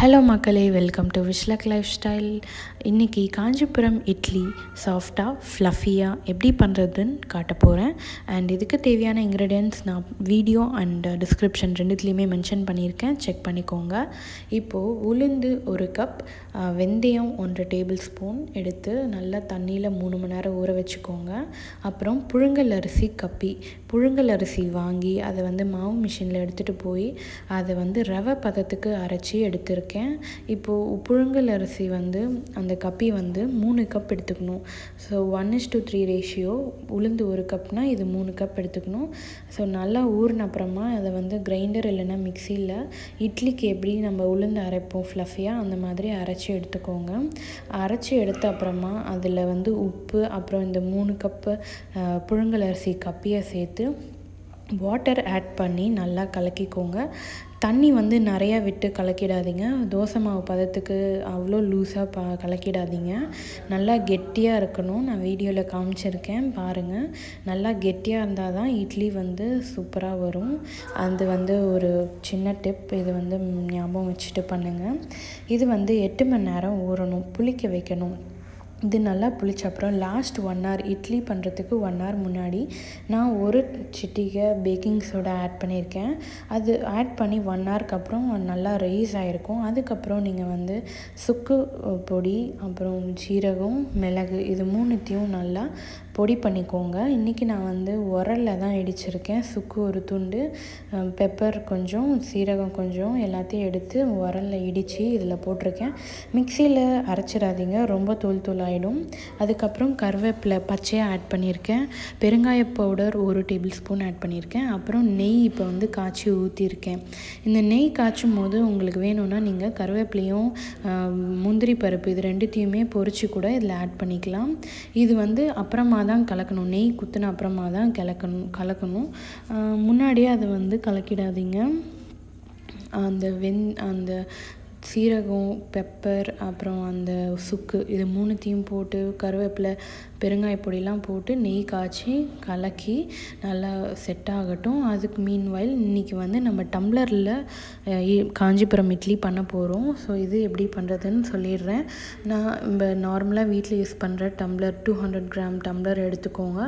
Hello மக்களே. Welcome to விஷ்லக் lifestyle இன்றைக்கி காஞ்சிபுரம் இட்லி சாஃப்டாக ஃப்ளஃபியாக எப்படி பண்ணுறதுன்னு காட்ட போகிறேன் அண்ட் இதுக்கு தேவையான இன்க்ரீடியன்ட்ஸ் நான் வீடியோ அண்ட் டிஸ்கிரிப்ஷன் ரெண்டுத்துலேயுமே மென்ஷன் பண்ணியிருக்கேன். செக் பண்ணிக்கோங்க. இப்போது உளுந்து ஒரு கப் வெந்தயம் ஒன்றரை டேபிள் ஸ்பூன் எடுத்து நல்லா தண்ணியில் மூணு மணி நேரம் ஊற வச்சுக்கோங்க. அப்புறம் புழுங்கல் அரிசி கப்பி. புழுங்கல் அரிசி வாங்கி அதை வந்து மாவு மிஷினில் எடுத்துகிட்டு போய் அதை வந்து ரவை பதத்துக்கு அரைச்சி எடுத்திருக்கேன். இப்போது புழுங்கல் அரிசி வந்து அந்த கப்பி வந்து மூணு கப் எடுத்துக்கணும். So one is to three ratio உளுந்து ஒரு கப்னால் இது மூணு கப் எடுத்துக்கணும். ஸோ நல்லா ஊறின அப்புறமா அதை வந்து கிரைண்டர் இல்லைன்னா மிக்சியில் இட்லிக்கு எப்படி நம்ம உளுந்து அரைப்போம் ஃப்ளஃபியாக அந்த மாதிரி அரைச்சி எடுத்துக்கோங்க. அரைச்சி எடுத்த அப்புறமா அதில் வந்து உப்பு அப்புறம் இந்த மூணு கப்பு புழுங்கல் அரிசி கப்பியை சேர்த்து வாட்டர் ஆட் பண்ணி நல்லா கலக்கிக்கோங்க. தண்ணி வந்து நிறையா விட்டு கலக்கிடாதீங்க. தோசை மாவு பதத்துக்கு அவ்வளோ லூஸாக ப கலக்கிடாதீங்க. நல்லா கெட்டியாக இருக்கணும். நான் வீடியோவில் காமிச்சிருக்கேன். பாருங்கள் நல்லா கெட்டியாக இருந்தால் தான் இட்லி வந்து சூப்பராக வரும். அது வந்து ஒரு சின்ன டிப் இது வந்து ஞாபகம் வச்சுட்டு பண்ணுங்கள் இது வந்து எட்டு மணி நேரம் ஊறணும். புளிக்க வைக்கணும். இது நல்லா புளிச்ச அப்புறம் லாஸ்ட் ஒன் ஹவர் இட்லி பண்ணுறதுக்கு ஒன் ஹவர் முன்னாடி நான் ஒரு சிட்டிகை பேக்கிங் சோடா ஆட் பண்ணியிருக்கேன். அது ஆட் பண்ணி ஒன் ஹவருக்கு அப்புறம் நல்லா ரைஸ் ஆகிருக்கும் அதுக்கப்புறம் நீங்கள் வந்து சுக்கு பொடி அப்புறம் சீரகம் மிளகு இது மூணுத்தையும் நல்லா பொடி பண்ணிக்கோங்க. இன்றைக்கி நான் வந்து உரலில் தான் இடிச்சிருக்கேன். சுக்கு ஒரு துண்டு பெப்பர் கொஞ்சம் சீரகம் கொஞ்சம் எல்லாத்தையும் எடுத்து உரலில் இடித்து இதில் போட்டிருக்கேன். மிக்சியில் அரைச்சிடாதீங்க. ரொம்ப தூள் தூளாக ஆகிடும் அதுக்கப்புறம் கருவேப்பிலை பச்சையாக ஆட் பண்ணியிருக்கேன். பெருங்காய பவுடர் ஒரு டேபிள் ஸ்பூன் ஆட் பண்ணியிருக்கேன். அப்புறம் நெய் இப்போ வந்து காய்ச்சி ஊற்றியிருக்கேன் இந்த நெய் காய்ச்சும் போது உங்களுக்கு வேணும்னா நீங்கள் கருவேப்பிலையும் முந்திரி பருப்பு இது ரெண்டுத்தையுமே பொறிச்சு கூட இதில் ஆட் பண்ணிக்கலாம். இது வந்து அப்புறமா தான் கலக்கணும். நெய் குத்துன அப்புறமா தான் கலக்கணும் கலக்கணும். முன்னாடியே அதை வந்து கலக்கிடாதீங்க. அந்த வெந் அந்த சீரகம் பெப்பர் அப்புறம் அந்த சுக்கு இது மூணுத்தையும் போட்டு கருவேப்பிலை பெருங்காய பொடியெலாம் போட்டு நெய் காய்ச்சி கலக்கி நல்லா செட் ஆகட்டும். அதுக்கு மீன் வயல் இன்றைக்கி வந்து நம்ம டம்ளரில் காஞ்சிபுரம் இட்லி பண்ண போகிறோம் ஸோ இது எப்படி பண்ணுறதுன்னு சொல்லிடுறேன். நான் நம்ம நார்மலாக வீட்டில் யூஸ் பண்ணுற tumbler two hundred gram tumbler எடுத்துக்கோங்க.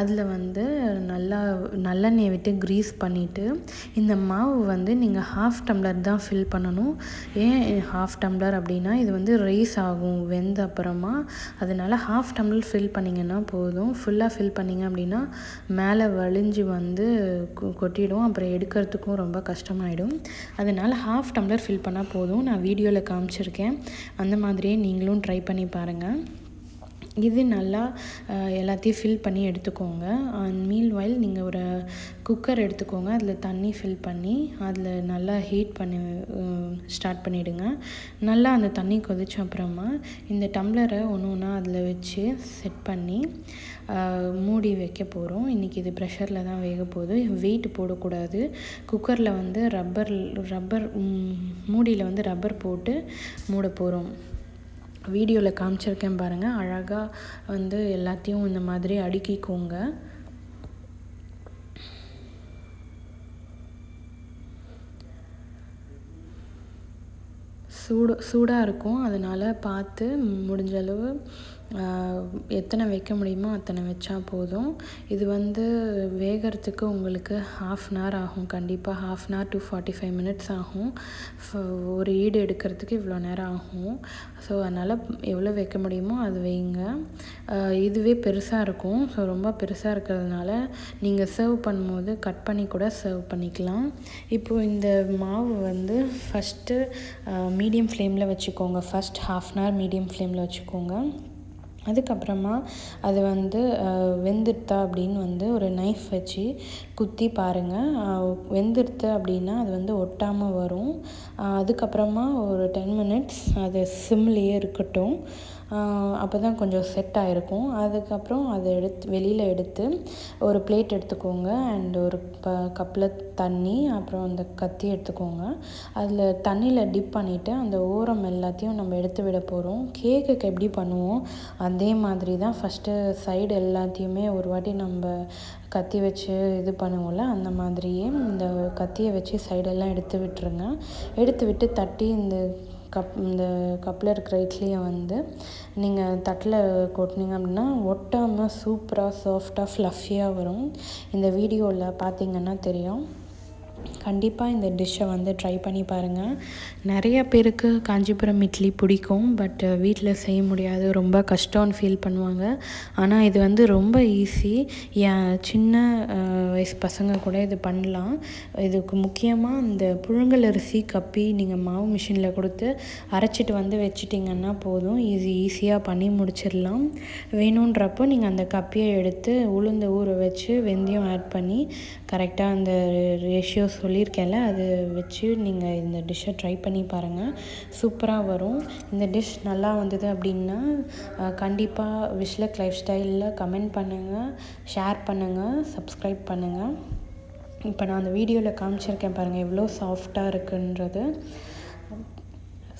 அதில் வந்து நல்லா நல்லெண்ணெய் விட்டு க்ரீஸ் பண்ணிவிட்டு இந்த மாவு வந்து நீங்கள் ஹாஃப் டம்ளர் தான் ஃபில் பண்ணணும். ஏன் ஹாஃப் டம்ளர் அப்படின்னா இது வந்து ரைஸ் ஆகும் வெந்த அப்புறமா. அதனால் ஹாஃப் டம்ளர் ஃபில் பண்ணிங்கன்னா போதும். ஃபுல்லாக ஃபில் பண்ணிங்க அப்படின்னா மேலே வலிஞ்சு வந்து கொட்டிடும். அப்புறம் எடுக்கிறதுக்கும் ரொம்ப கஷ்டமாயிடும். அதனால் ஹாஃப் டம்ளர் ஃபில் பண்ணால் போதும். நான் வீடியோவில் காமிச்சிருக்கேன். அந்த மாதிரியே நீங்களும் ட்ரை பண்ணி பாருங்கள் இது நல்லா எல்லாத்தையும் ஃபில் பண்ணி எடுத்துக்கோங்க. அண்ட் மீல் வயல் நீங்கள் ஒரு குக்கர் எடுத்துக்கோங்க. அதில் தண்ணி ஃபில் பண்ணி அதில் நல்லா ஹீட் பண்ணி ஸ்டார்ட் பண்ணிவிடுங்க நல்லா அந்த தண்ணி கொதிச்ச அப்புறமா இந்த டம்ளரை ஒன்று ஒன்றா அதில் வச்சு செட் பண்ணி மூடி வைக்க போகிறோம் இன்றைக்கி இது ப்ரெஷரில் தான் வேக போகுது. வெயிட் போடக்கூடாது. குக்கரில் வந்து ரப்பர் ரப்பர் மூடியில் வந்து ரப்பர் போட்டு மூட போகிறோம் வீடியோவில் காமிச்சிருக்கேன் பாருங்கள் அழகாக வந்து எல்லாத்தையும் இந்த மாதிரி அடுக்கிக்கோங்க. சூடு சூடாக இருக்கும். அதனால் பார்த்து முடிஞ்ச அளவு எத்தனை வைக்க முடியுமோ அத்தனை வச்சா போதும். இது வந்து வேகிறதுக்கு உங்களுக்கு ஹாஃப் அன் ஹவர் ஆகும். கண்டிப்பாக half an hour to forty five minutes ஆகும் ஒரு ஈடு எடுக்கிறதுக்கு இவ்வளோ நேரம் ஆகும். ஸோ அதனால் எவ்வளோ வைக்க முடியுமோ அது வைங்க. இதுவே பெருசாக இருக்கும். ஸோ ரொம்ப பெருசாக இருக்கிறதுனால நீங்கள் சர்வ் பண்ணும்போது கட் பண்ணி கூட சர்வ் பண்ணிக்கலாம். இப்போது இந்த மாவு வந்து ஃபஸ்ட்டு மீடியம் ஃப்ளேமில் வச்சுக்கோங்க. First half an hour medium ஃப்ளேமில் வச்சுக்கோங்க. அதுக்கப்புறமா அது வந்து வெந்துடுத்தா அப்படின்னு வந்து ஒரு நைஃப் வச்சு குத்தி பாருங்கள் வெந்துடுத்து அப்படின்னா அது வந்து ஒட்டாமல் வரும். அதுக்கப்புறமா ஒரு டென் மினிட்ஸ் அது சிம்லேயே இருக்கட்டும். அப்போ தான் கொஞ்சம் செட் ஆகிருக்கும் அதுக்கப்புறம் அதை எடுத்து வெளியில் எடுத்து ஒரு பிளேட் எடுத்துக்கோங்க. அண்ட் ஒரு ப கப்பில் தண்ணி அப்புறம் அந்த கத்தி எடுத்துக்கோங்க. அதில் தண்ணியில் டிப் பண்ணிவிட்டு அந்த ஓரம் எல்லாத்தையும் நம்ம எடுத்து விட போகிறோம் கேக்குக்கு எப்படி பண்ணுவோம்? அதே மாதிரி தான் ஃபஸ்ட்டு சைடு எல்லாத்தையுமே ஒரு வாட்டி நம்ம கத்தி வச்சு இது பண்ணுவோம்ல அந்த மாதிரியே இந்த கத்தியை வச்சு சைடெல்லாம் எடுத்து விட்டுருங்க. எடுத்து விட்டு தட்டி இந்த கப் இந்த கப்பில் இருக்கிற இட்லியை வந்து நீங்கள் தட்டில் கொட்டினீங்க அப்படின்னா ஒட்டாமல் சூப்பராக சாஃப்டாக ஃப்ளஃபியாக வரும். இந்த வீடியோவில் பார்த்தீங்கன்னா தெரியும். கண்டிப்பாக இந்த டிஷ்ஷை வந்து ட்ரை பண்ணி பாருங்கள் நிறைய பேருக்கு காஞ்சிபுரம் இட்லி பிடிக்கும் பட் வீட்டில் செய்ய முடியாது. ரொம்ப கஷ்டம்னு ஃபீல் பண்ணுவாங்க. ஆனால் இது வந்து ரொம்ப ஈஸி என் சின்ன வயசு பசங்க கூட இது பண்ணலாம். இதுக்கு முக்கியமாக இந்த புழுங்கல் அரிசி கப்பி நீங்கள் மாவு மிஷினில் கொடுத்து அரைச்சிட்டு வந்து வச்சிட்டிங்கன்னா போதும். இது ஈஸியாக பண்ணி முடிச்சிடலாம். வேணுன்றப்போ நீங்கள் அந்த கப்பியை எடுத்து உளுந்த ஊற வச்சு வெந்தயம் ஆட் பண்ணி கரெக்டாக அந்த ரேஷியோஸ் சொல்லியிருக்கேன்ல அது வச்சு நீங்கள் இந்த டிஷ்ஷை ட்ரை பண்ணி பாருங்கள் சூப்பராக வரும். இந்த டிஷ் நல்லா வந்தது அப்படின்னா கண்டிப்பாக விஷ்லக் லைஃப் ஸ்டைலில் கமெண்ட் பண்ணுங்கள் ஷேர் பண்ணுங்கள் சப்ஸ்கிரைப் பண்ணுங்கள் இப்போ நான் அந்த வீடியோவில் காமிச்சிருக்கேன் பாருங்கள் எவ்வளோ சாஃப்டாக இருக்குன்றது.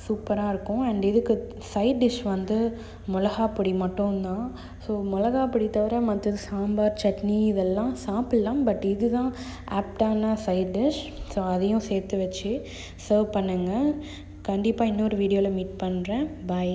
சூப்பராக இருக்கும். அண்ட் இதுக்கு சைட் டிஷ் வந்து மிளகா பொடி மட்டும்தான். ஸோ மிளகா பொடி தவிர மற்றது சாம்பார் சட்னி இதெல்லாம் சாப்பிட்லாம். பட் இதுதான் ஆப்டான சைட் டிஷ் ஸோ அதையும் சேர்த்து வச்சு சர்வ் பண்ணுங்கள் கண்டிப்பாக இன்னொரு வீடியோவில் மீட் பண்ணுறேன் பாய்